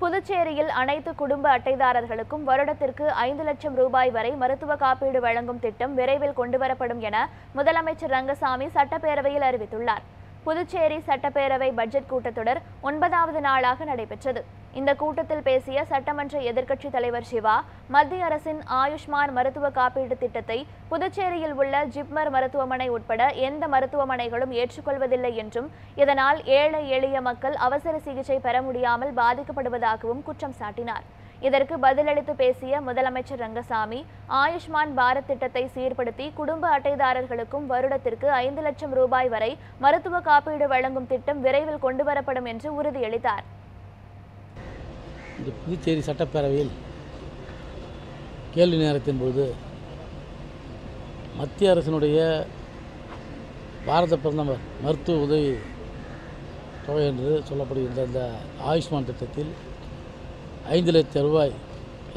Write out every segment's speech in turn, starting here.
புதுச்சேரியில் அனைத்து குடும்ப அட்டைதாரர்களுக்கும் வருடத்திற்கு ஐந்து லட்சம் ரூபாய் வரை மருத்துவ காப்பீடு வழங்கும் திட்டம் விரைவில் கொண்டுவரப்படும் என முதலமைச்சர் ரங்கசாமி சட்டப்பேரவையில் அறிவித்துள்ளார். புதுச்சேரி சட்டப்பேரவை பட்ஜெட் கூட்டத்தொடர் ஒன்பதாவது நாளாக நடைபெற்றது. இந்த கூட்டத்தில் பேசிய சட்டமன்ற எதிர்க்கட்சித் தலைவர் சிவா மத்திய அரசின் ஆயுஷ்மான் மருத்துவ காப்பீடு திட்டத்தை புதுச்சேரியில் உள்ள ஜிப்மர் மருத்துவமனை உட்பட எந்த மருத்துவமனைகளும் ஏற்றுக்கொள்வதில்லை என்றும் இதனால் ஏழை எளிய மக்கள் அவசர சிகிச்சை பெற முடியாமல் பாதிக்கப்படுவதாகவும் குற்றம் சாட்டினார். இதற்கு பதிலளித்து பேசிய முதலமைச்சர் ரங்கசாமி ஆயுஷ்மான் பாரத் திட்டத்தை சீர்படுத்தி குடும்ப அட்டைதாரர்களுக்கும் வருடத்திற்கு ஐந்து லட்சம் ரூபாய் வரை மருத்துவ காப்பீடு வழங்கும் திட்டம் விரைவில் கொண்டுவரப்படும் என்று உறுதியளித்தார். புதுச்சேரி சட்டப்பேரவையில் கேள்வி நேரத்தின் போது மத்திய அரசினுடைய பாரத பிரதமர் மருத்துவ உதவி தொகை என்று சொல்லப்படுகின்ற இந்த ஆயுஷ்மான் திட்டத்தில் ஐந்து லட்ச ரூபாய்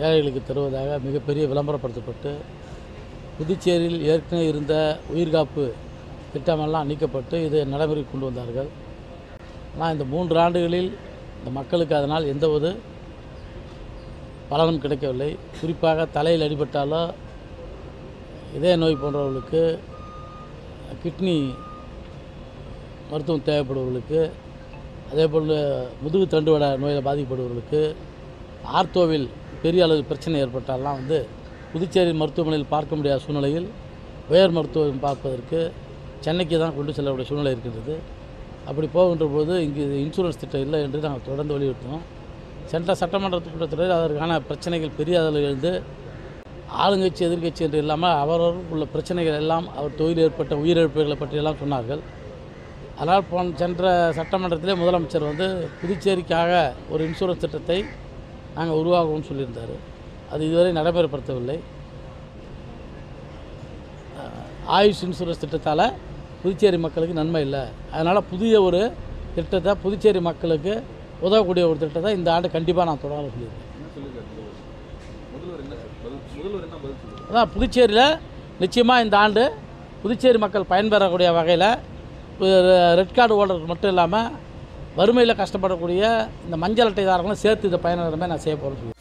ஏழைகளுக்கு தருவதாக மிகப்பெரிய விளம்பரப்படுத்தப்பட்டு புதுச்சேரியில் ஏற்கனவே இருந்த உயிர்காப்பு திட்டமெல்லாம் நீக்கப்பட்டு இதை நடைமுறைக்கு கொண்டு வந்தார்கள். ஆனால் இந்த மூன்று ஆண்டுகளில் இந்த மக்களுக்கு அதனால் எந்த ஒரு பலனும் கிடைக்கவில்லை. குறிப்பாக தலையில் அடிபட்டாலோ இதய நோய் போன்றவர்களுக்கு கிட்னி மருத்துவம் தேவைப்படுபவர்களுக்கு அதே போல் முதுகு தண்டுவட நோயில் பாதிக்கப்படுபவர்களுக்கு ஆர்த்தோவில் பெரிய அளவு பிரச்சனை ஏற்பட்டாலாம் வந்து புதுச்சேரி மருத்துவமனையில் பார்க்க முடியாத சூழ்நிலையில் உயர் மருத்துவம் பார்ப்பதற்கு சென்னைக்கு தான் கொண்டு செல்லக்கூடிய சூழ்நிலை இருக்கின்றது. அப்படி போகின்ற போது இங்கு இன்சூரன்ஸ் திட்டம் இல்லை என்று நாங்கள் தொடர்ந்து வலியுறுத்தினோம். சென்ற சட்டமன்ற கூட்டத்தில் அதற்கான பிரச்சனைகள் பெரிய அளவில் எழுந்து ஆளுங்கட்சி எதிர்க்கட்சி என்று இல்லாமல் அவரவர் உள்ள பிரச்சனைகள் எல்லாம் அவர் தொழில் ஏற்பட்ட உயிரிழப்புகளை பற்றியெல்லாம் சொன்னார்கள். அதனால் போன சென்ற சட்டமன்றத்திலே முதலமைச்சர் வந்து புதுச்சேரிக்காக ஒரு இன்சூரன்ஸ் திட்டத்தை நாங்கள் உருவாகுவோம்னு சொல்லியிருந்தார். அது இதுவரை நடைமுறைப்படுத்தவில்லை. ஆயுஷ் இன்சூரன்ஸ் திட்டத்தால் புதுச்சேரி மக்களுக்கு நன்மை இல்லை. அதனால் புதிய ஒரு திட்டத்தை புதுச்சேரி மக்களுக்கு உதவக்கூடிய ஒரு திட்டத்தை இந்த ஆண்டு கண்டிப்பாக நான் தொடங்க சொல்லியிருக்கேன். அதான் புதுச்சேரியில் நிச்சயமாக இந்த ஆண்டு புதுச்சேரி மக்கள் பயன்பெறக்கூடிய வகையில் ரெட் கார்டு ஹோல்டர் மட்டும் இல்லாமல் வறுமையில் கஷ்டப்படக்கூடிய இந்த மஞ்சள் அட்டைதாரர்களும் சேர்த்து இதை பயன்படுற மாதிரி நான் செய்ய போகிறேன்